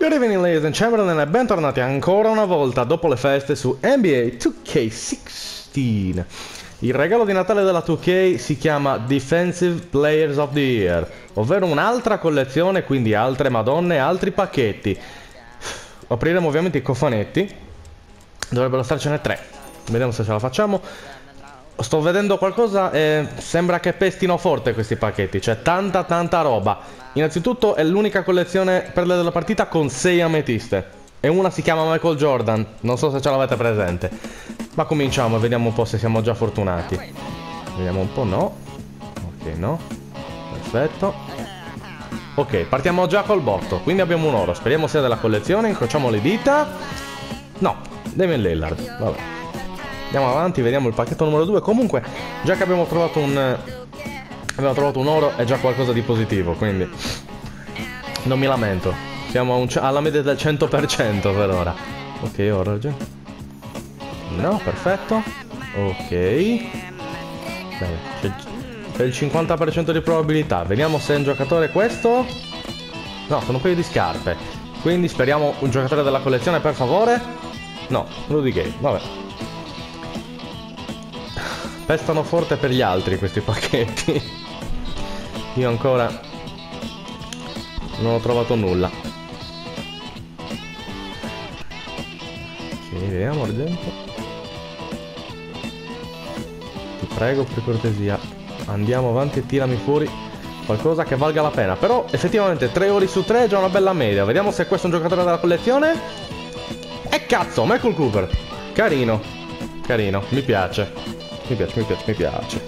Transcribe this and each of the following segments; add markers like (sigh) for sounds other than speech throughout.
Good evening ladies and gentlemen e bentornati ancora una volta dopo le feste su NBA 2K16. Il regalo di Natale della 2K si chiama Defensive Players of the Year, ovvero un'altra collezione, quindi altre madonne e altri pacchetti. Apriremo ovviamente i cofanetti, dovrebbero starcene tre, vediamo se ce la facciamo. Sto vedendo qualcosa e sembra che pestino forte questi pacchetti, c'è tanta tanta roba. Innanzitutto è l'unica collezione perle della partita con 6 ametiste. E una si chiama Michael Jordan, non so se ce l'avete presente. Ma cominciamo e vediamo un po' se siamo già fortunati. Vediamo un po', no. Ok, no. Perfetto. Ok, partiamo già col botto. Quindi abbiamo un oro. Speriamo sia della collezione. Incrociamo le dita. No, Damian Lillard. Vabbè. Andiamo avanti, vediamo il pacchetto numero 2. Comunque, già che abbiamo trovato un abbiamo trovato un oro è già qualcosa di positivo, quindi non mi lamento. Siamo alla media del 100% per ora. Ok, oro. No, perfetto. Ok. Bene, c'è il 50% di probabilità. Vediamo se è un giocatore questo. No, sono un paio di scarpe. Quindi speriamo un giocatore della collezione, per favore. No, Rudy Gay, vabbè. Pestano forte per gli altri questi pacchetti. Io ancora non ho trovato nulla. Ok, vediamo argento. Ti prego per cortesia. Andiamo avanti e tirami fuori qualcosa che valga la pena. Però effettivamente 3 ore su 3 è già una bella media. Vediamo se questo è un giocatore della collezione. E cazzo, Michael Cooper. Carino. Carino, mi piace. Mi piace, mi piace, mi piace.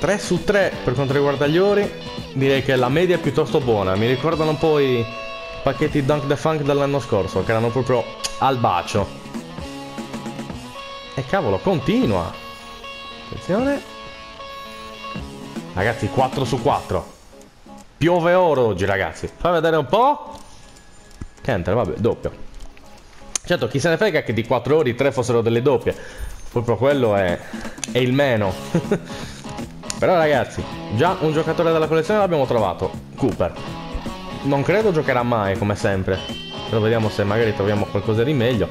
3 su 3 per quanto riguarda gli ori, direi che la media è piuttosto buona. Mi ricordano un po' i pacchetti Dunk the Funk dell'anno scorso, che erano proprio al bacio. E cavolo, continua. Attenzione. Ragazzi, 4 su 4. Piove oro oggi, ragazzi. Fai vedere un po'. Che enter, vabbè, doppio. Certo, chi se ne frega che di 4 ore 3 fossero delle doppie. Proprio quello è, è il meno. (laughs) Però ragazzi, già un giocatore della collezione l'abbiamo trovato, Cooper. Non credo giocherà mai, come sempre. Però vediamo se magari troviamo qualcosa di meglio.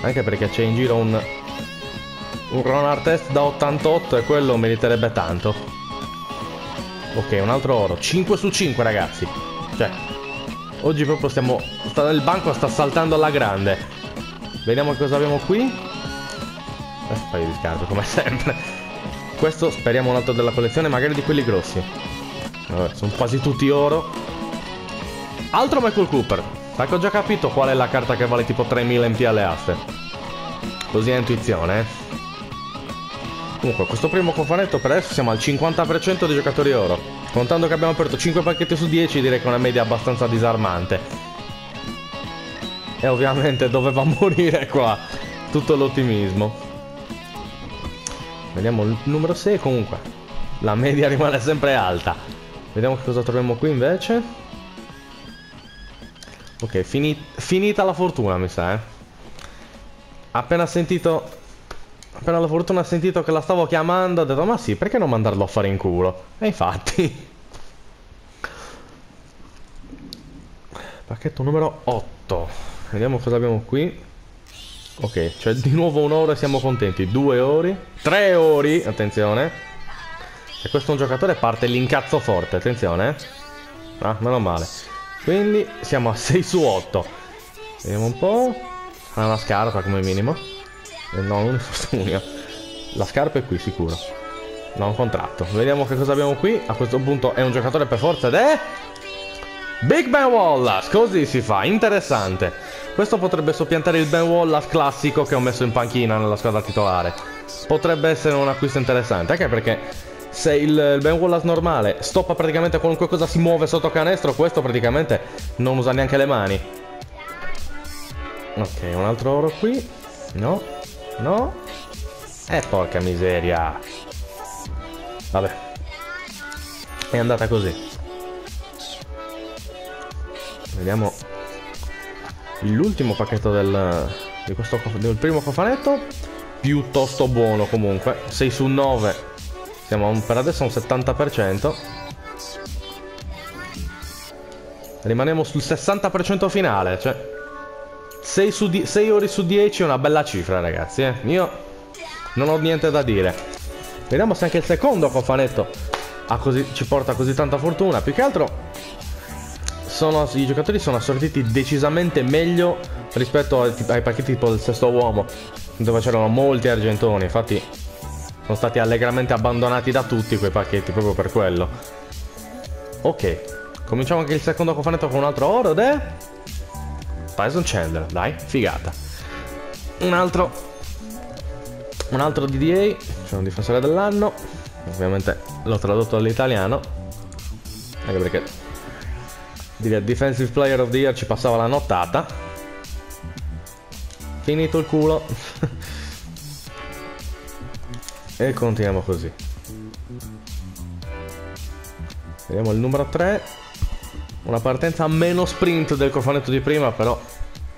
Anche perché c'è in giro un... Un Ron Artest da 88 e quello meriterebbe tanto. Ok, un altro oro. 5 su 5 ragazzi. Cioè, oggi proprio stiamo... Il banco sta saltando alla grande. Vediamo cosa abbiamo qui. Un paio di scarpe, come sempre. Questo speriamo un altro della collezione, magari di quelli grossi. Vabbè, sono quasi tutti oro. Altro Michael Cooper. Che ho già capito qual è la carta che vale tipo 3000 MP alle aste. Così è intuizione, eh. Comunque, questo primo cofanetto per adesso siamo al 50% dei giocatori oro. Contando che abbiamo aperto 5 pacchetti su 10, direi che è una media abbastanza disarmante. E ovviamente doveva (laughs) morire qua tutto l'ottimismo. Vediamo il numero 6 comunque. La media (laughs) rimane sempre alta. Vediamo che cosa troviamo qui invece. Ok, fini finita la fortuna mi sa, eh. Appena sentito... Appena la fortuna ha sentito che la stavo chiamando, ho detto ma sì, perché non mandarlo a fare in culo? E infatti... (laughs) Pacchetto numero 8. Vediamo cosa abbiamo qui. Ok, cioè di nuovo un oro e siamo contenti. Due ori. Tre ori, attenzione. Se questo è un giocatore parte l'incazzo forte, attenzione. Ah, meno male. Quindi siamo a 6 su 8. Vediamo un po'. Ha una scarpa come minimo. Eh, no, non è infortunio. La scarpa è qui sicuro. No, un contratto. Vediamo che cosa abbiamo qui. A questo punto è un giocatore per forza ed è... Big Ben Wallace, così si fa, interessante. Questo potrebbe soppiantare il Ben Wallace classico che ho messo in panchina nella squadra titolare. Potrebbe essere un acquisto interessante, anche perché se il, Ben Wallace normale stoppa praticamente qualunque cosa si muove sotto canestro, questo praticamente non usa neanche le mani. Ok, un altro oro qui. No, no. Eh, porca miseria. Vabbè. È andata così. Vediamo l'ultimo pacchetto del, di questo, del primo cofanetto. Piuttosto buono comunque. 6 su 9. Siamo per adesso a un 70%. rimaniamo sul 60% finale, cioè 6, su 6 ore su 10 è una bella cifra, ragazzi, eh. Io non ho niente da dire. Vediamo se anche il secondo cofanetto così, ci porta così tanta fortuna. Più che altro sono, i giocatori sono assortiti decisamente meglio rispetto ai, ai pacchetti tipo del sesto uomo, dove c'erano molti argentoni. Infatti sono stati allegramente abbandonati da tutti quei pacchetti proprio per quello. Ok, cominciamo anche il secondo cofanetto con un altro oro ed è... Tyson Chandler, dai, figata. Un altro... Un altro DDA, cioè un difensore dell'anno. Ovviamente l'ho tradotto all'italiano. Anche perché Defensive Player of the Year ci passava la nottata. Finito il culo. (laughs) e continuiamo così. Vediamo il numero 3. Una partenza meno sprint del cofanetto di prima, però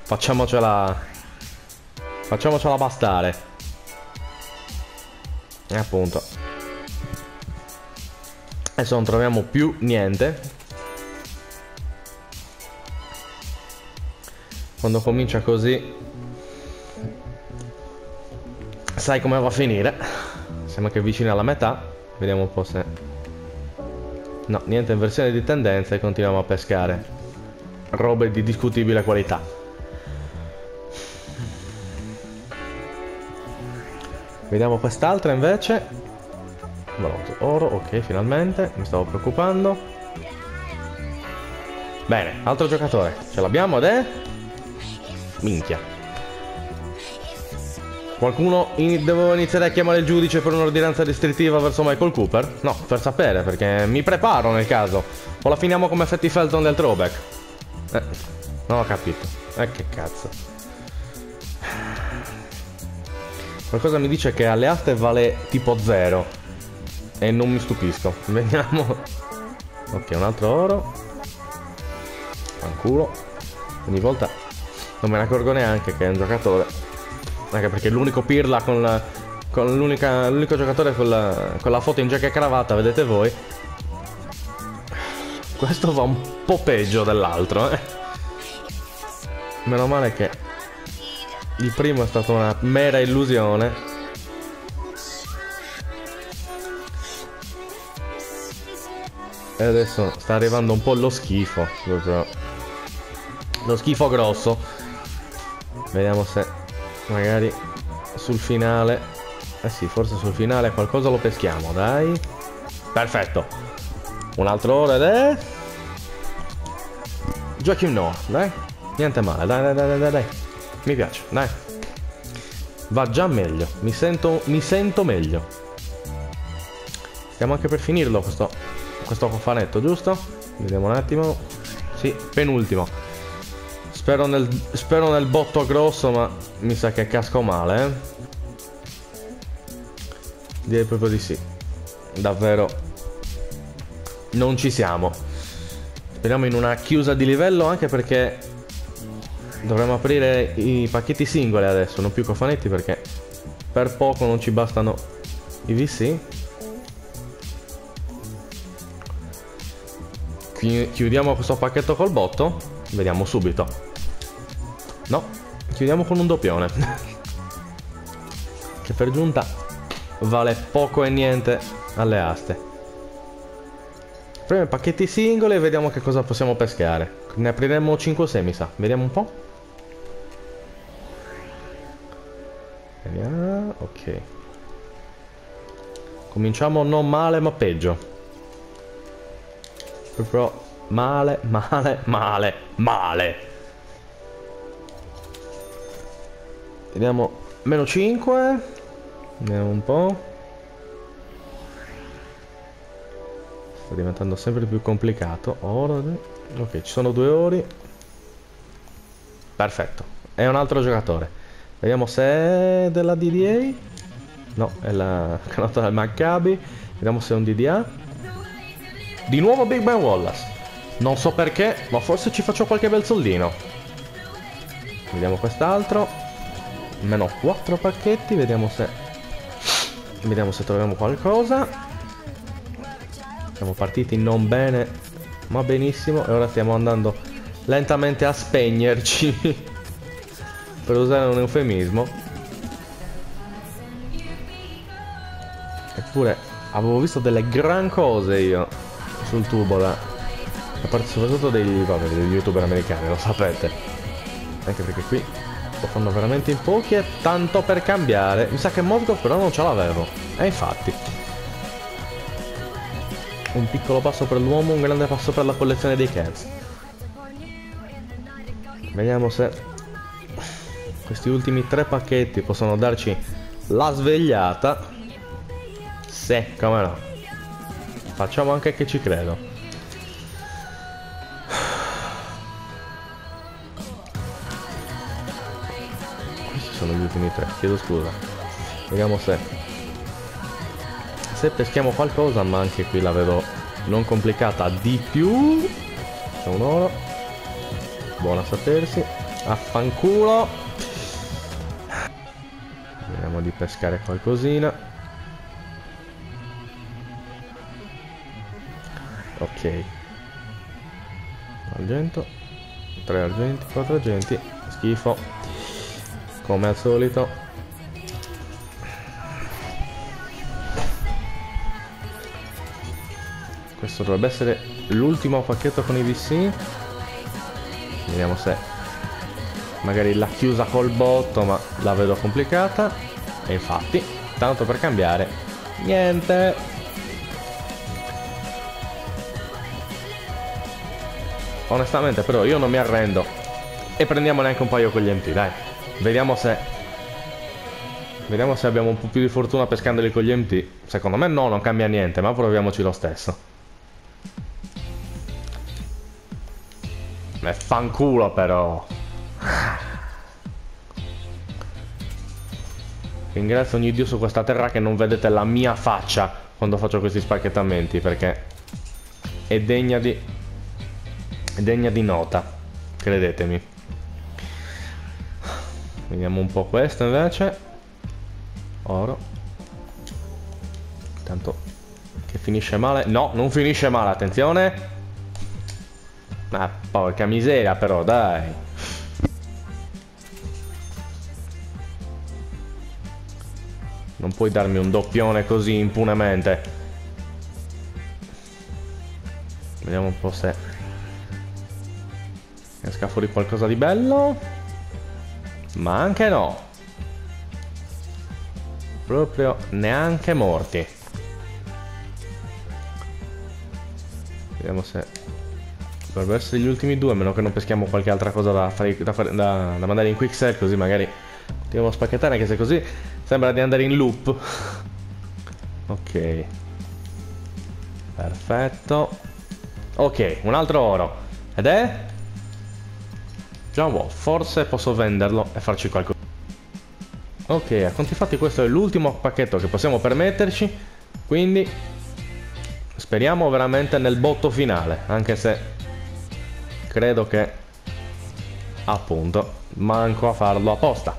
facciamocela... Facciamocela bastare. E appunto. Adesso non troviamo più niente. Quando comincia così... Sai come va a finire. Sembra che è vicino alla metà. Vediamo un po' se... No, niente inversione di tendenza e continuiamo a pescare. Robe di discutibile qualità. Vediamo quest'altra invece. Bronzo, oro, ok, finalmente. Mi stavo preoccupando. Bene, altro giocatore. Ce l'abbiamo ed. Minchia. Qualcuno in... devo iniziare a chiamare il giudice per un'ordinanza restrittiva verso Michael Cooper? No, per sapere, perché mi preparo nel caso. O la finiamo come Fatty Felton del throwback? Eh, non ho capito. Eh, che cazzo. Qualcosa mi dice che alle aste vale tipo 0. E non mi stupisco. (laughs) Vediamo. Ok, un altro oro. Fanculo. Ogni volta non me ne accorgo neanche che è un giocatore. Anche perché l'unico pirla con la, con l'unico giocatore con la, con la, foto in giacca e cravatta, vedete voi. Questo va un po' peggio dell'altro, eh. Meno male che il primo è stata una mera illusione. E adesso sta arrivando un po' lo schifo. Lo schifo grosso. Vediamo se magari sul finale. Eh sì, forse sul finale qualcosa lo peschiamo, dai. Perfetto. Un altro ora ed è... Joachim Noah, dai. Niente male, dai, dai, dai, dai, dai. Mi piace, dai. Va già meglio. Mi sento, mi sento meglio. Stiamo anche per finirlo questo questo cofanetto, giusto? Vediamo un attimo. Sì, penultimo. Spero nel, spero nel botto grosso, ma mi sa che casco male, eh? Direi proprio di sì. Davvero. Non ci siamo. Speriamo in una chiusa di livello, anche perché dovremmo aprire i pacchetti singoli adesso, non più cofanetti, perché per poco non ci bastano i VC. Chiudiamo questo pacchetto col botto. Vediamo subito. No, chiudiamo con un doppione. (laughs) che per giunta vale poco e niente alle aste. Prima i pacchetti singoli e vediamo che cosa possiamo pescare. Ne apriremo 5 o 6 mi sa. Vediamo un po'. Vediamo. Ok. Cominciamo non male ma peggio. Proprio male, male, male, male. Vediamo meno 5. Vediamo un po'. Sta diventando sempre più complicato. Ok, ci sono due ori. Perfetto. È un altro giocatore. Vediamo se è della DDA. No, è la (laughs) canota del Maccabi. Vediamo se è un DDA. Di nuovo Big Ben Wallace. Non so perché, ma forse ci faccio qualche bel soldino. Vediamo quest'altro. Meno 4 pacchetti, vediamo se... Vediamo se troviamo qualcosa. Siamo partiti non bene, ma benissimo. E ora stiamo andando lentamente a spegnerci. (laughs) per usare un eufemismo. Eppure avevo visto delle gran cose io sul tubo da, da parte soprattutto degli, vabbè, degli youtuber americani, lo sapete. Anche perché qui lo fanno veramente in pochi e tanto per cambiare. Mi sa che Moscow però non ce l'avevo. E infatti. Un piccolo passo per l'uomo, un grande passo per la collezione dei Cavs. Vediamo se questi ultimi tre pacchetti possono darci la svegliata. Se, come no. Facciamo anche che ci credo. Sono gli ultimi tre, chiedo scusa. Vediamo se... Se peschiamo qualcosa, ma anche qui la vedo non complicata di più. C'è un oro. Buona sapersi. Affanculo di pescare qualcosina ok argento 3 argenti 4 argenti schifo come al solito questo dovrebbe essere l'ultimo pacchetto con i VC vediamo se magari l'ha chiusa col botto ma la vedo complicata e infatti, tanto per cambiare, niente. Onestamente però io non mi arrendo. E prendiamo neanche un paio con gli MT, dai. Vediamo se... Vediamo se abbiamo un po' più di fortuna pescandoli con gli MT. Secondo me no, non cambia niente, ma proviamoci lo stesso. Me fanculo però. Ringrazio ogni dio su questa terra che non vedete la mia faccia quando faccio questi spacchettamenti perché è degna di... è degna di nota, credetemi. Vediamo un po' questo invece. Oro. Tanto che finisce male. No, non finisce male, attenzione. Ma porca miseria però, dai. Non puoi darmi un doppione così impunemente. Vediamo un po' se... Esca fuori qualcosa di bello. Ma anche no. Proprio neanche morti. Vediamo se... Dovrebbero essere gli ultimi due, a meno che non peschiamo qualche altra cosa da, fare, da, fare, da, da mandare in quick set, così magari continuiamo a spacchettare, anche se così Sembra di andare in loop. (laughs) ok. Perfetto. Ok, un altro oro. Ed è? Wall. Forse posso venderlo e farci qualcosa. Ok, a conti fatti questo è l'ultimo pacchetto che possiamo permetterci. Quindi speriamo veramente nel botto finale. Anche se credo che appunto manco a farlo apposta.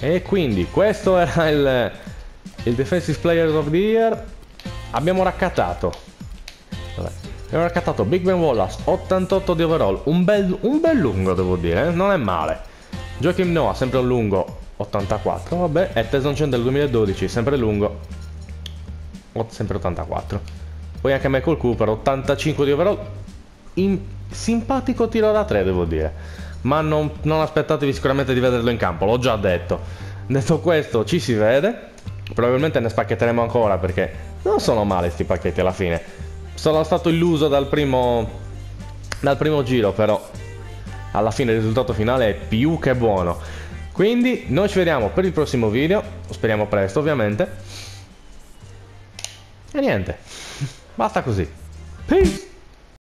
E quindi questo era il, il Defensive Players of the Year. Abbiamo raccattato. Abbiamo raccattato Big Ben Wallace, 88 di overall. Un bel, un bel lungo devo dire, eh? non è male. Joachim Noah, sempre un lungo, 84. Vabbè, e Tyson Chen del 2012, sempre lungo, sempre 84. Poi anche Michael Cooper, 85 di overall. In simpatico tiro da 3 devo dire ma non, non aspettatevi sicuramente di vederlo in campo, l'ho già detto. Detto questo, ci si vede. Probabilmente ne spacchetteremo ancora perché non sono male questi pacchetti alla fine. Sono stato illuso dal primo, dal primo giro, però alla fine il risultato finale è più che buono. Quindi noi ci vediamo per il prossimo video, speriamo presto ovviamente. E niente, (laughs) basta così. Peace!